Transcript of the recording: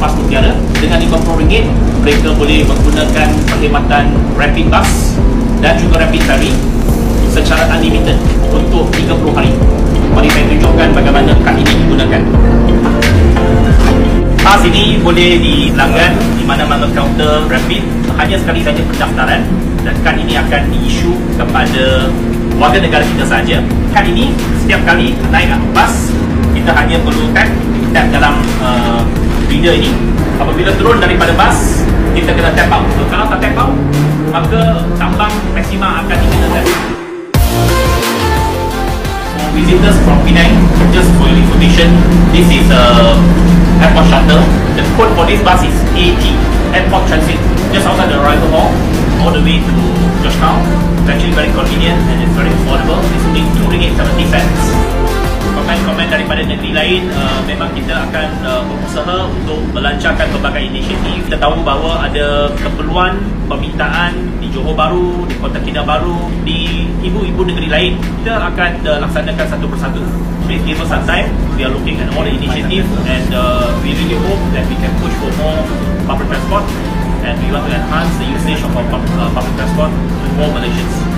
PAS Mutiara dengan RM50 mereka boleh menggunakan perkhidmatan Rapid Bus dan juga Rapid Ferry secara unlimited untuk 30 hari. Mari saya tunjukkan bagaimana kad ini digunakan? PAS ini boleh dilanggan di mana-mana kaunter Rapid. Hanya sekali saja pendaftaran dan kad ini akan diisu kepada warga negara kita saja kad ini setiap kali naik bas kita hanya perlukan tap uh, reader ini. Apabila turun daripada bas kita kena tap out. So, kalau tak tap out maka tambang maksima akan dikenakan. Visitors from Penang just for your information this is a airport shuttle. The code for this bus is AT airport transit. Just outside the arrival hall all the way to Georgetown. It's actually very convenient and it's very affordable. It's only 2 ringgit 70 cents komen-komen daripada negeri lain uh, memang kita akan uh, berusaha untuk melancarkan pelbagai inisiatif. Kita tahu bahawa ada keperluan permintaan di Johor Bahru di Kota Kinabalu di ibu-ibu negeri lain. Kita akan uh, laksanakan satu persatu. Please give us some time. We are looking at all the initiative and uh, we really hope that we can push for more public transport and we want to enhance the usage of our public, uh, public transport to more Malaysians